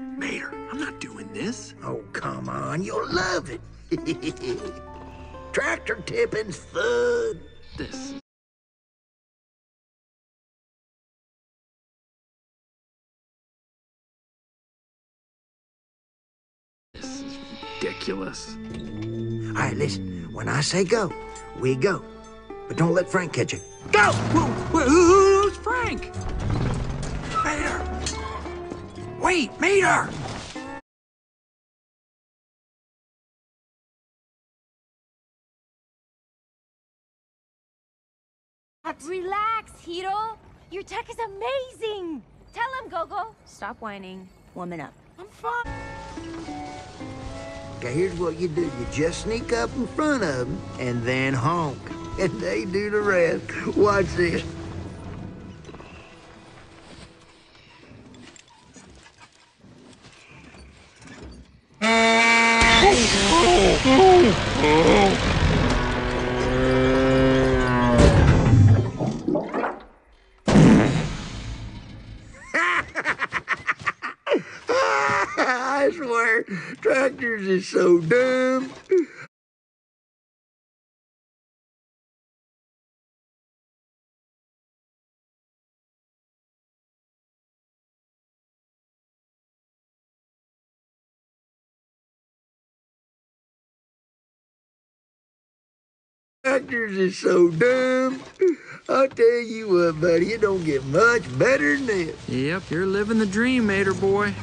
Mater, I'm not doing this. Oh, come on. You'll love it. Tractor tipping's fun. This. This is ridiculous. All right, listen. When I say go, we go. But don't let Frank catch you. Go! Whoa, whoa, who's Wait, Mater! Relax, Hiro. Your tech is amazing. Tell him, Gogo. Stop whining. Woman up. I'm fine. Okay, here's what you do. You just sneak up in front of them and then honk. And they do the rest. Watch this. I swear, tractors is so dumb. Tractors is so dumb. I'll tell you what, buddy, it don't get much better than this. Yep, you're living the dream, Mater boy.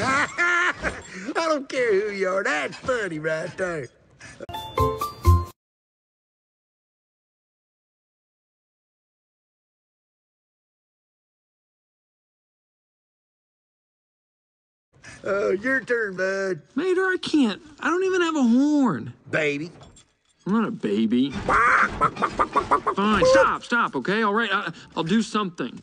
I don't care who you are. That's funny right there. Uh, your turn, bud. Mater, I can't. I don't even have a horn. Baby. I'm not a baby. Fine, stop, stop, okay? All right, I, I'll do something.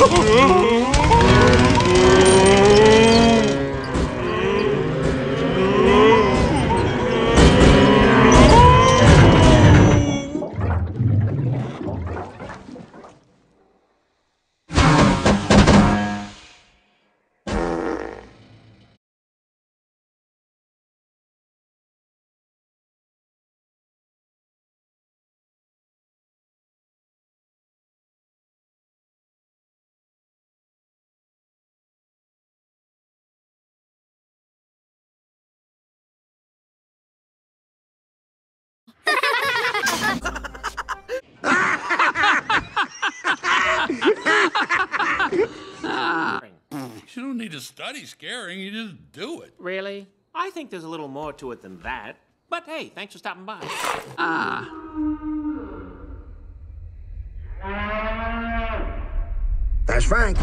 Uhum. Study scaring, you just do it. Really? I think there's a little more to it than that. But hey, thanks for stopping by. Ah. That's Frank.